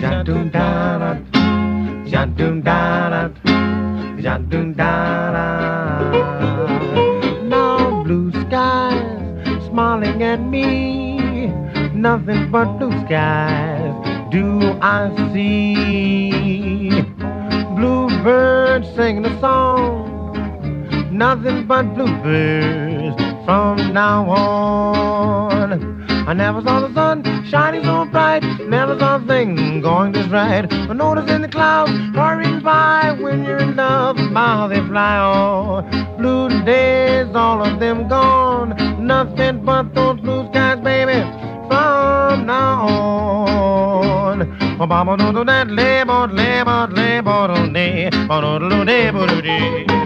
Jadun da jadun da jadun da. Now blue skies smiling at me, nothing but blue skies do I see. Bluebirds singing a song, nothing but bluebirds from now on. I never saw the sun shining so bright, never saw a thing going this right. I notice in the clouds hurrying by when you're in love, how they fly on. Blue days, all of them gone, nothing but those blue skies, baby, from now on. Oh, Baba do that labor, labor, labor, day, oh, day, do day.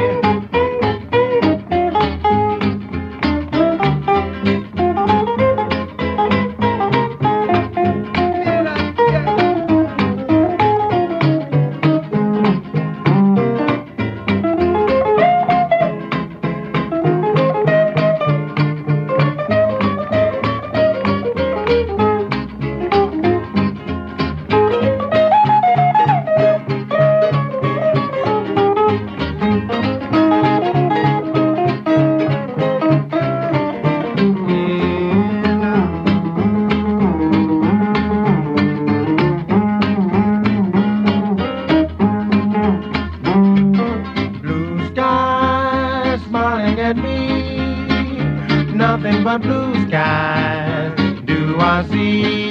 nothing but blue skies do I see.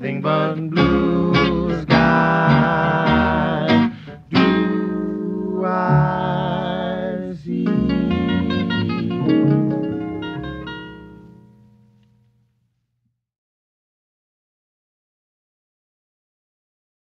nothing but blue.